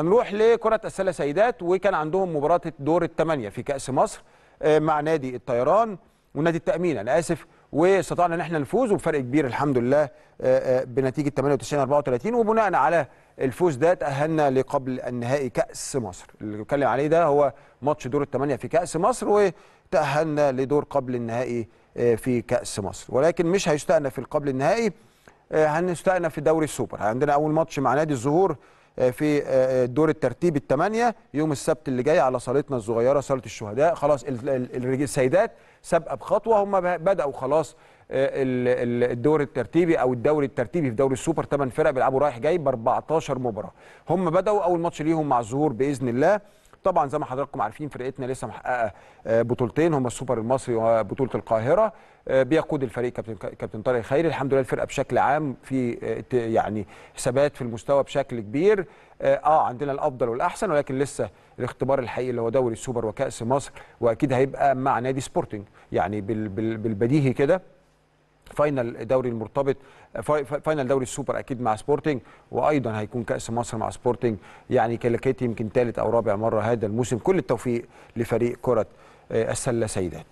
هنروح لكرة السلة سيدات وكان عندهم مباراة دور الثمانية في كأس مصر آه، مع نادي الطيران ونادي التأمين. أنا آسف واستطعنا إن إحنا نفوز وبفرق كبير الحمد لله آه، آه، بنتيجة 98 34 وبناء على الفوز ده تأهلنا لقبل النهائي كأس مصر. اللي بتكلم عليه ده هو ماتش دور الثمانية في كأس مصر وتأهلنا لدور قبل النهائي في كأس مصر. ولكن مش هيستأنف في القبل النهائي هنستأنف في دوري السوبر. عندنا أول ماتش مع نادي الزهور في آه، دور الترتيب الثمانية يوم السبت اللي جاي على صالتنا الصغيرة صالة الشهداء. خلاص ال- ال- ال- السيدات سابقة بخطوة هم ب- بدأوا خلاص آه، ال- ال- الدور الترتيبي أو الدوري الترتيبي في دوري السوبر ثمان فرق بيلعبوا رايح جاي ب 14 مباراة. هم بدأوا أول ماتش ليهم مع الزهور بإذن الله. طبعا زي ما حضراتكم عارفين فرقتنا لسه محققة آه، بطولتين هم السوبر المصري وبطوله القاهرة آه، بيقود الفريق كابتن كابتن طارق خيري. الحمد لله الفرقة بشكل عام في آه، يعني ثبات في المستوى بشكل كبير. آه عندنا الأفضل والأحسن ولكن لسه الاختبار الحقيقي اللي هو دوري السوبر وكأس مصر وأكيد هيبقى مع نادي سبورتنج يعني بال بال بالبديهي كده. final دوري المرتبط fi- final دوري السوبر أكيد مع سبورتنج وأيضا هيكون كأس مصر مع سبورتنج يعني كلاكيت يمكن ثالث أو رابع مرة هذا الموسم. كل التوفيق لفريق كرة آه، السلة سيدات.